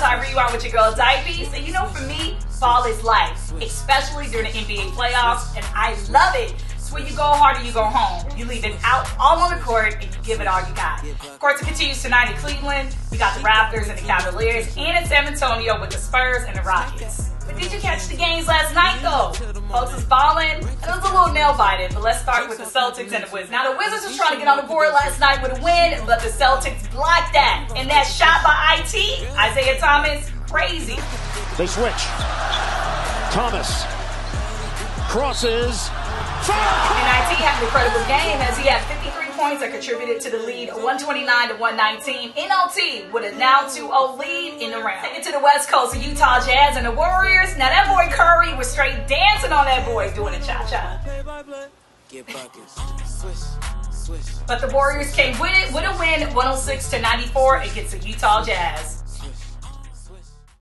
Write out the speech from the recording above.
to however you are with your girl Dimepiece. And you know, for me, fall is life, especially during the NBA playoffs, and I love it. It's when you go hard or you go home. You leave it out all on the court and you give it all you got. Of course, it continues tonight in Cleveland. You got the Raptors and the Cavaliers, and in San Antonio with the Spurs and the Rockets. But did you catch the games last night Folks was balling. It was a little nail biting, but let's start with the Celtics and the Wizards. Now the Wizards was trying to get on the board last night with a win, but the Celtics blocked that. And that shot by IT, Isaiah Thomas, crazy. They switch. Thomas crosses. And IT had an incredible game as he had 53 points that contributed to the lead 129 to 119. NLT with a now 2-0 lead in the round. Take it to the West Coast, the Utah Jazz and the Warriors. Now that boy Curry was straight dancing on that boy doing a cha-cha. But the Warriors came with it with a win 106 to 94 against the Utah Jazz.